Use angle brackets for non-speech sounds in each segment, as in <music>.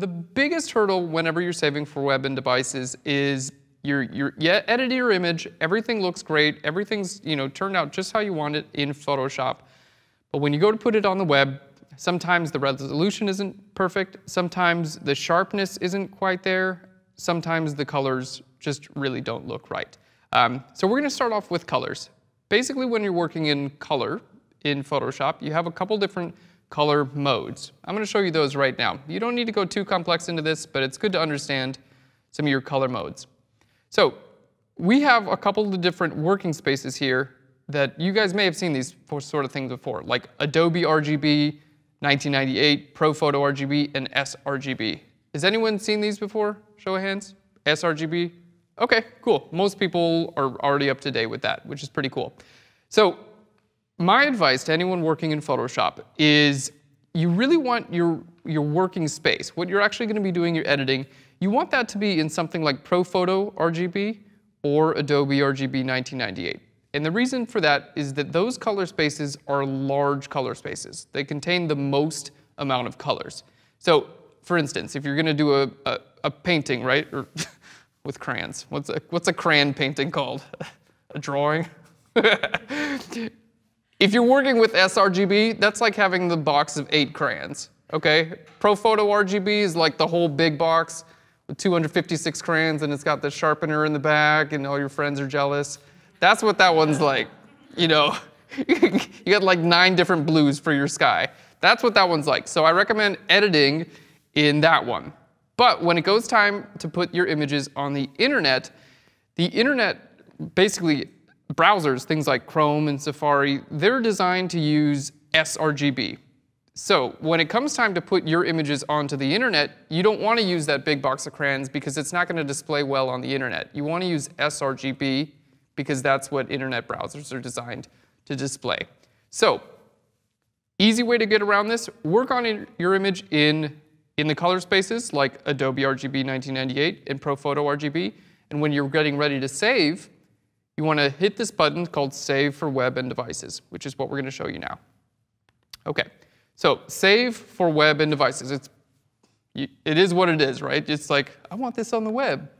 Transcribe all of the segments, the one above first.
the biggest hurdle whenever you're saving for web and devices is you're, you're yeah, edit your image, everything looks great, everything's you know turned out just how you want it in Photoshop. But when you go to put it on the web, sometimes the resolution isn't perfect, sometimes the sharpness isn't quite there, sometimes the colors just really don't look right. Um, so we're going to start off with colors. Basically, when you're working in color in Photoshop, you have a couple different color modes. I'm going to show you those right now. You don't need to go too complex into this, but it's good to understand some of your color modes. So we have a couple of different working spaces here that you guys may have seen these sort of things before, like Adobe RGB, 1998, ProPhoto RGB, and sRGB. Has anyone seen these before? Show of hands. sRGB? Okay, cool. Most people are already up to date with that, which is pretty cool. So my advice to anyone working in Photoshop is you really want your, your working space, what you're actually going to be doing your editing, you want that to be in something like ProPhoto RGB or Adobe RGB 1998. And the reason for that is that those color spaces are large color spaces. They contain the most amount of colors. So for instance, if you're gonna do a, a, a painting, right, or <laughs> with crayons, what's a, what's a crayon painting called? <laughs> a drawing? <laughs> if you're working with sRGB, that's like having the box of eight crayons, okay? ProPhoto RGB is like the whole big box with 256 crayons and it's got the sharpener in the back and all your friends are jealous. That's what that one's like. You know, <laughs> you got like nine different blues for your sky. That's what that one's like. So I recommend editing in that one. But when it goes time to put your images on the internet, the internet, basically browsers, things like Chrome and Safari, they're designed to use sRGB. So when it comes time to put your images onto the internet, you don't want to use that big box of crayons because it's not going to display well on the internet. You want to use sRGB because that's what internet browsers are designed to display. So, easy way to get around this, work on your image in, in the color spaces like Adobe RGB 1998 and ProPhoto RGB. And when you're getting ready to save, you want to hit this button called Save for Web and Devices, which is what we're going to show you now. Okay, so save for web and devices. It's, it is what it is, right? It's like, I want this on the web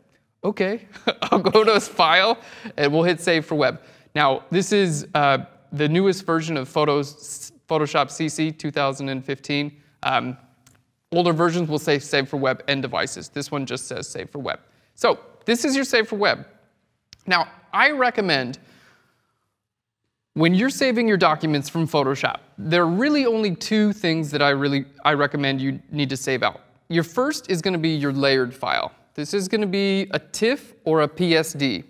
okay, <laughs> I'll go to this File, and we'll hit Save for Web. Now, this is uh, the newest version of Photos, Photoshop CC 2015. Um, older versions will say Save for Web and Devices. This one just says Save for Web. So this is your Save for Web. Now, I recommend when you're saving your documents from Photoshop, there are really only two things that I really I recommend you need to save out. Your first is going to be your layered file. This is going to be a TIFF or a PSD.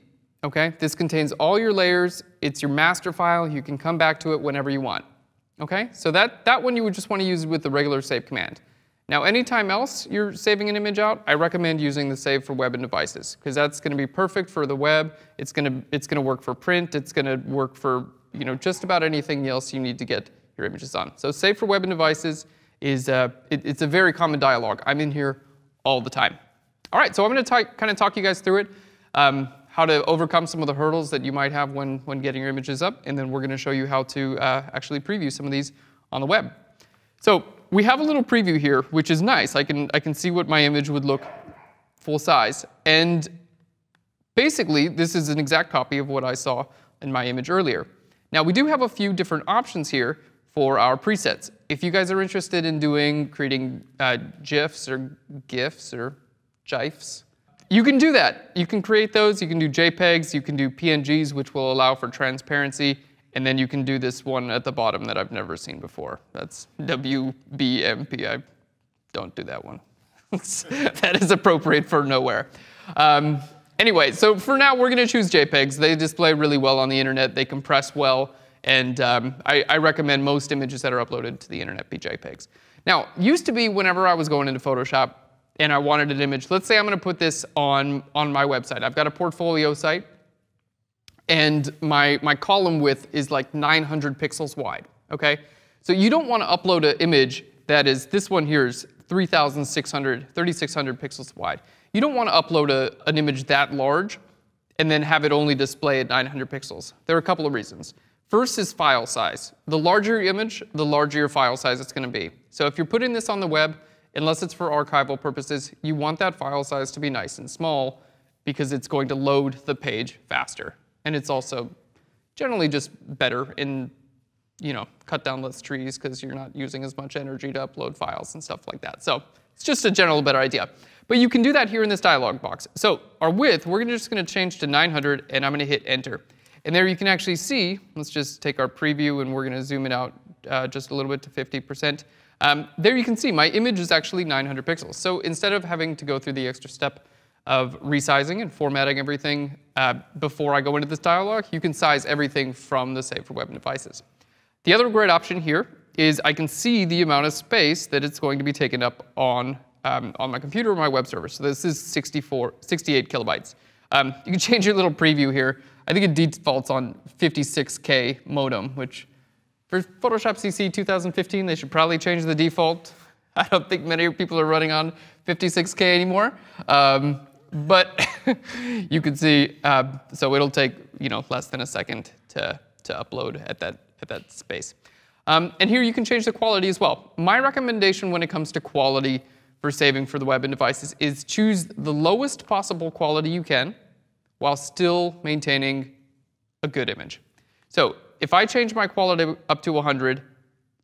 Okay, this contains all your layers. It's your master file. You can come back to it whenever you want. Okay, so that, that one you would just want to use with the regular save command. Now, anytime else you're saving an image out, I recommend using the save for web and devices because that's going to be perfect for the web. It's going to it's going to work for print. It's going to work for you know just about anything else you need to get your images on. So save for web and devices is uh, it, it's a very common dialog. I'm in here all the time. All right, so I'm going to kind of talk you guys through it, um, how to overcome some of the hurdles that you might have when, when getting your images up, and then we're going to show you how to uh, actually preview some of these on the web. So we have a little preview here, which is nice. I can, I can see what my image would look full size. And basically, this is an exact copy of what I saw in my image earlier. Now, we do have a few different options here for our presets. If you guys are interested in doing, creating uh, GIFs or GIFs or GIFs. You can do that. You can create those. You can do JPEGs. You can do PNGs, which will allow for transparency. And then you can do this one at the bottom that I've never seen before. That's WBMP. I don't do that one. <laughs> that is appropriate for nowhere. Um, anyway, so for now, we're going to choose JPEGs. They display really well on the internet. They compress well. And um, I, I recommend most images that are uploaded to the internet be JPEGs. Now, used to be whenever I was going into Photoshop, and I wanted an image. Let's say I'm going to put this on, on my website. I've got a portfolio site, and my, my column width is like 900 pixels wide, okay? So you don't want to upload an image that is, this one here is 3,600, 3,600 pixels wide. You don't want to upload a, an image that large and then have it only display at 900 pixels. There are a couple of reasons. First is file size. The larger your image, the larger your file size it's going to be. So if you're putting this on the web, unless it's for archival purposes, you want that file size to be nice and small because it's going to load the page faster. And it's also generally just better in, you know, cut down less trees because you're not using as much energy to upload files and stuff like that. So it's just a general better idea. But you can do that here in this dialog box. So our width, we're just going to change to 900, and I'm going to hit enter. And there you can actually see, let's just take our preview and we're going to zoom it out uh, just a little bit to 50%. Um, there you can see my image is actually 900 pixels. So instead of having to go through the extra step of resizing and formatting everything uh, before I go into this dialog, you can size everything from the Save for Web Devices. The other great option here is I can see the amount of space that it's going to be taken up on, um, on my computer or my web server. So this is 64, 68 kilobytes. Um, you can <laughs> change your little preview here. I think it defaults on 56K modem, which for Photoshop CC 2015, they should probably change the default. <laughs> I don't think many people are running on 56K anymore. Um, but <laughs> you can see, uh, so it'll take you know less than a second to, to upload at that, at that space. Um, and here you can change the quality as well. My recommendation when it comes to quality for saving for the web and devices is choose the lowest possible quality you can while still maintaining a good image. So if I change my quality up to 100,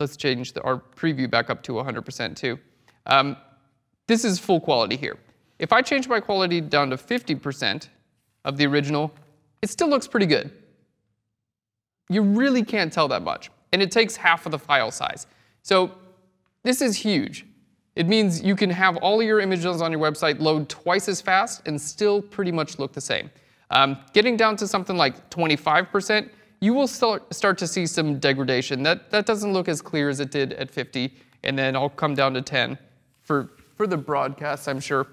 let's change the, our preview back up to 100% too. Um, this is full quality here. If I change my quality down to 50% of the original, it still looks pretty good. You really can't tell that much. And it takes half of the file size. So this is huge. It means you can have all your images on your website load twice as fast and still pretty much look the same. Um, getting down to something like 25%, you will start, start to see some degradation. That, that doesn't look as clear as it did at 50, and then I'll come down to 10 for, for the broadcast, I'm sure.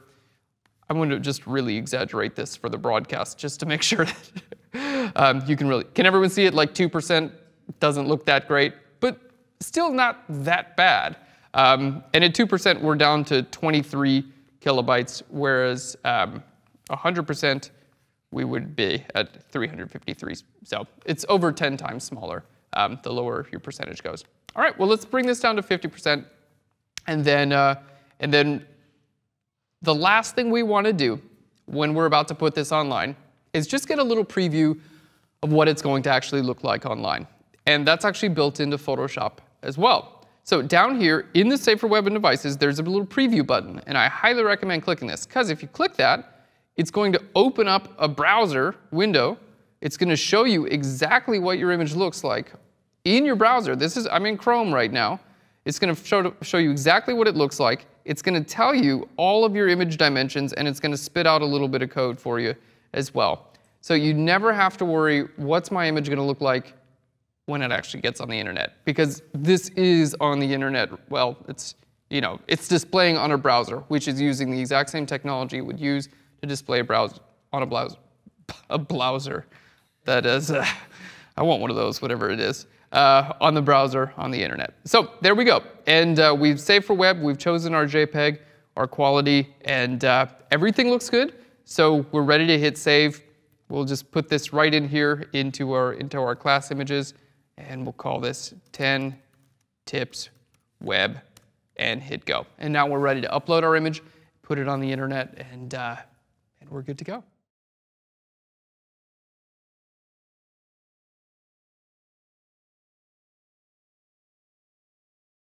I'm going to just really exaggerate this for the broadcast just to make <laughs> sure that um, you can really, can everyone see it like 2%? Doesn't look that great, but still not that bad. Um, and at 2%, we're down to 23 kilobytes, whereas 100%, um, we would be at 353. So it's over 10 times smaller um, the lower your percentage goes. All right, well, let's bring this down to 50%. And then, uh, and then the last thing we want to do when we're about to put this online is just get a little preview of what it's going to actually look like online. And that's actually built into Photoshop as well. So down here in the Save for Web and Devices, there's a little preview button. And I highly recommend clicking this because if you click that, it's going to open up a browser window. It's going to show you exactly what your image looks like in your browser. This is, I'm in Chrome right now. It's going to show, show you exactly what it looks like. It's going to tell you all of your image dimensions, and it's going to spit out a little bit of code for you as well. So you never have to worry, what's my image going to look like when it actually gets on the internet? Because this is on the internet. Well, it's, you know, it's displaying on a browser, which is using the exact same technology it would use to display a browser on a browser. <laughs> A browser. That is, uh, I want one of those, whatever it is uh, on the browser on the internet. So there we go. And uh, we've saved for web, we've chosen our JPEG, our quality, and uh, everything looks good. So we're ready to hit save. We'll just put this right in here into our, into our class images, and we'll call this 10 tips web and hit go. And now we're ready to upload our image, put it on the internet, and, uh, and we're good to go.